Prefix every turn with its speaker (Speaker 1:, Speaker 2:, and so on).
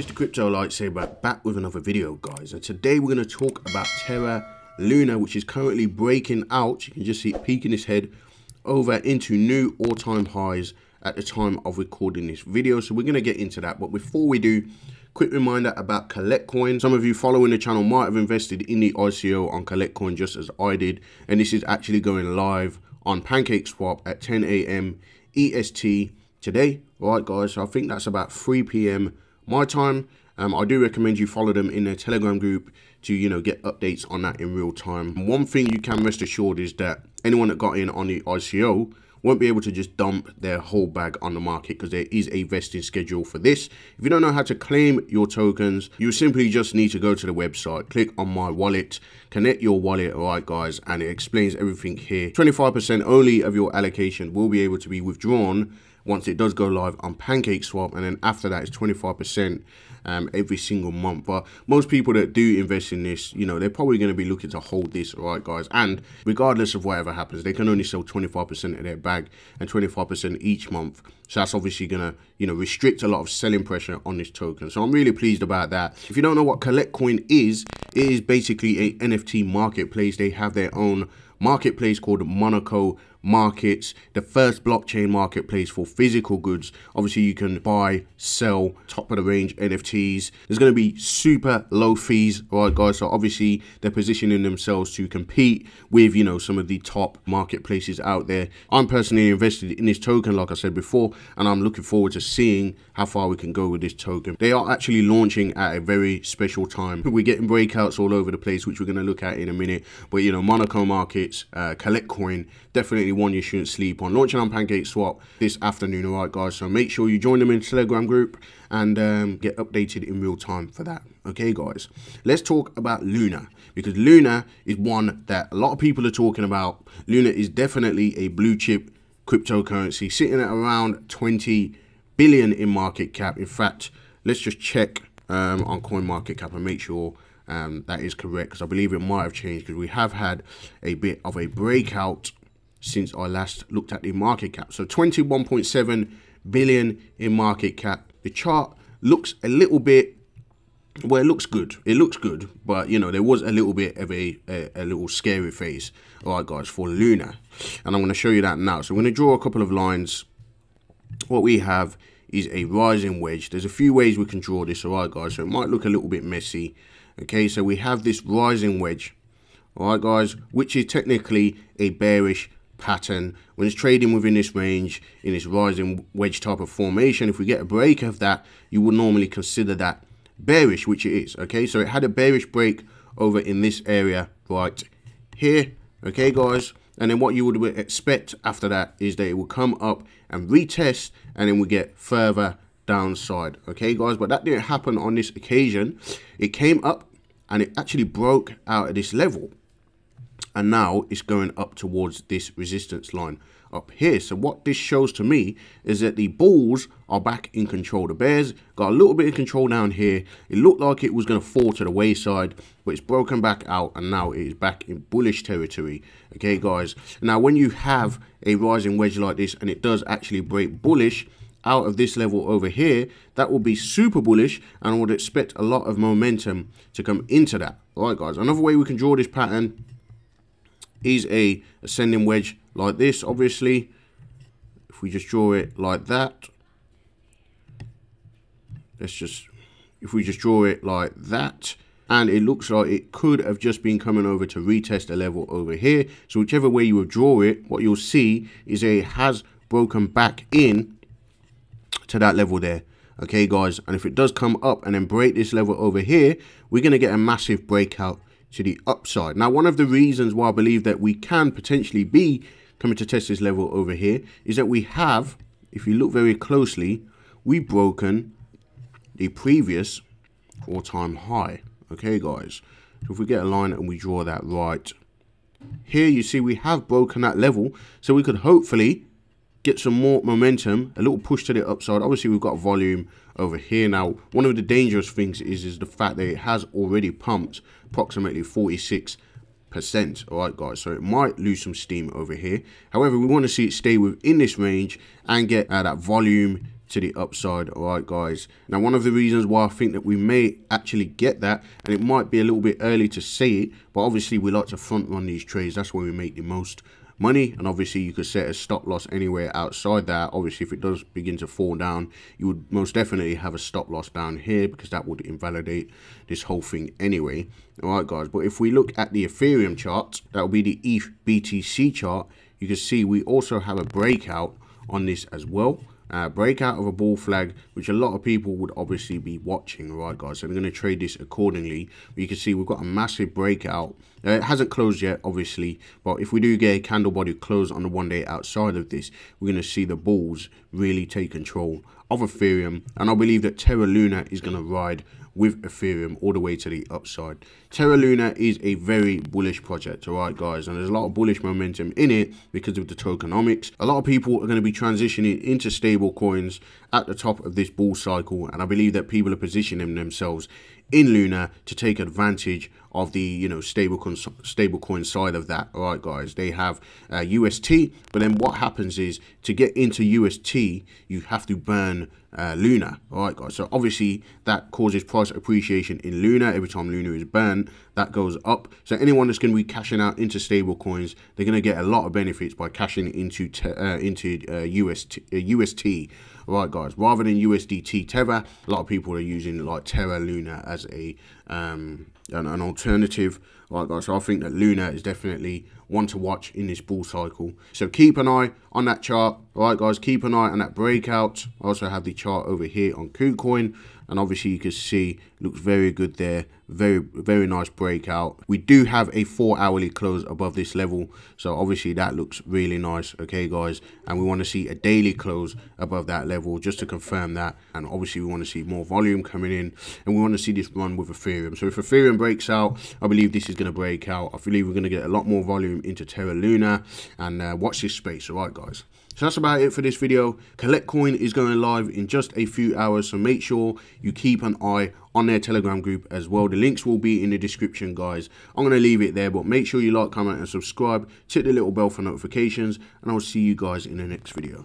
Speaker 1: It's the Crypto Lightsaber back with another video, guys. And today we're going to talk about Terra Luna, which is currently breaking out. You can just see it peeking its head over into new all-time highs at the time of recording this video. So we're going to get into that. But before we do, quick reminder about Collect Coin. Some of you following the channel might have invested in the ICO on Collect Coin just as I did. And this is actually going live on PancakeSwap at 10 a.m. EST today. All right, guys. So I think that's about 3 p.m. my time. Um, I do recommend you follow them in their Telegram group to, you know, get updates on that in real time. One thing you can rest assured is that anyone that got in on the ICO won't be able to just dump their whole bag on the market because there is a vesting schedule for this. If you don't know how to claim your tokens, you simply just need to go to the website, click on my wallet, connect your wallet, all right guys, and it explains everything here. 25% only of your allocation will be able to be withdrawn once it does go live on PancakeSwap, and then after that it's 25% um, every single month. But most people that do invest in this, you know, they're probably going to be looking to hold this, right, guys? And regardless of whatever happens, they can only sell 25% of their bag and 25% each month. So that's obviously going to, you know, restrict a lot of selling pressure on this token. So I'm really pleased about that. If you don't know what Collect Coin is, it is basically a NFT marketplace. They have their own marketplace called Monaco Markets, the first blockchain marketplace for physical goods. Obviously, you can buy, sell top of the range NFTs. There's going to be super low fees, right, guys. So obviously, they're positioning themselves to compete with, you know, some of the top marketplaces out there. I'm personally invested in this token, like I said before, and I'm looking forward to seeing how far we can go with this token. They are actually launching at a very special time. We're getting breakouts all over the place, which we're going to look at in a minute. But, you know, Monaco Markets, uh, Collect Coin, definitely definitely one you shouldn't sleep on. Launching on Pancake Swap this afternoon, all right, guys? So make sure you join them in the Telegram group and um, get updated in real time for that. Okay, guys? Let's talk about Luna because Luna is one that a lot of people are talking about. Luna is definitely a blue chip cryptocurrency sitting at around 20 billion in market cap. In fact, let's just check um, on coin market cap and make sure um, that is correct because I believe it might have changed because we have had a bit of a breakout since I last looked at the market cap. So 21.7 billion in market cap. The chart looks a little bit well, it looks good. It looks good, but you know there was a little bit of a a, a little scary face. All right, guys, for Luna, and I'm going to show you that now. So I'm going to draw a couple of lines. What we have is a rising wedge. There's a few ways we can draw this. All right, guys. So it might look a little bit messy. Okay, so we have this rising wedge. All right, guys, which is technically a bearish pattern. When it's trading within this range in this rising wedge type of formation, if we get a break of that, you would normally consider that bearish, which it is. Okay, so it had a bearish break over in this area right here. Okay, guys. And then what you would expect after that is that it will come up and retest and then we get further downside. Okay, guys. But that didn't happen on this occasion. It came up and it actually broke out at this level and now it's going up towards this resistance line up here. So what this shows to me is that the bulls are back in control. The bears got a little bit of control down here. It looked like it was going to fall to the wayside, but it's broken back out and now it is back in bullish territory. Okay, guys. Now, when you have a rising wedge like this and it does actually break bullish, out of this level over here, that will be super bullish and I would expect a lot of momentum to come into that. All right, guys, another way we can draw this pattern is a ascending wedge like this, obviously. If we just draw it like that, let's just, if we just draw it like that, and it looks like it could have just been coming over to retest a level over here. So whichever way you draw it, what you'll see is it has broken back in to that level there. Okay, guys, and if it does come up and then break this level over here, we're going to get a massive breakout to the upside. Now, one of the reasons why I believe that we can potentially be coming to test this level over here is that we have, if you look very closely, we've broken the previous all-time high. Okay, guys. So if we get a line and we draw that right here, you see we have broken that level. So we could hopefully get some more momentum, a little push to the upside. Obviously, we've got volume over here. Now, one of the dangerous things is, is the fact that it has already pumped approximately 46 percent. All right guys so it might lose some steam over here. However we want to see it stay within this range and get uh, that volume to the upside. All right guys. Now one of the reasons why i think that we may actually get that and it might be a little bit early to say it but obviously we like to front run these trades. That's where we make the most money and obviously you could set a stop loss anywhere outside that. Obviously if it does begin to fall down you would most definitely have a stop loss down here because that would invalidate this whole thing anyway. All right guys but if we look at the ethereum chart that will be the eth btc chart. You can see we also have a breakout on this as well uh, breakout of a bull flag, which a lot of people would obviously be watching, right, guys? So we're going to trade this accordingly. You can see we've got a massive breakout. Uh, it hasn't closed yet, obviously, but if we do get a candle body close on the one day outside of this, we're going to see the bulls really take control of Ethereum. And I believe that Terra Luna is going to ride with Ethereum all the way to the upside. Terra Luna is a very bullish project, all right, guys, and there's a lot of bullish momentum in it because of the tokenomics. A lot of people are going to be transitioning into stable coins at the top of this bull cycle, and I believe that people are positioning themselves in Luna to take advantage of the you know stable stablecoin side of that all right guys they have uh, UST but then what happens is to get into UST you have to burn uh, Luna. All right guys so obviously that causes price appreciation in Luna. Every time Luna is burned that goes up. So anyone that's going to be cashing out into stable coins they're going to get a lot of benefits by cashing into uh, into uh, UST UST all right guys rather than USDT Terra a lot of people are using like Terra Luna as a um, an, an alternative. Right, guys, so I think that Luna is definitely one to watch in this bull cycle. So keep an eye on that chart. All right, guys, keep an eye on that breakout. I also have the chart over here on KuCoin and obviously you can see looks very good there. Very very nice breakout. We do have a four hourly close above this level. So obviously that looks really nice. Okay guys. And we want to see a daily close above that level just to confirm that. And obviously we want to see more volume coming in. And we want to see this run with ethereum. So if ethereum breaks out i believe this is going to break out. I believe we're going to get a lot more volume into terra luna. And uh, watch this space. All right guys so that's about it for this video. Collect Coin is going live in just a few hours, so make sure you keep an eye on their Telegram group as well. The links will be in the description, guys. I'm going to leave it there, but make sure you like, comment, and subscribe. Tick the little bell for notifications, and I'll see you guys in the next video.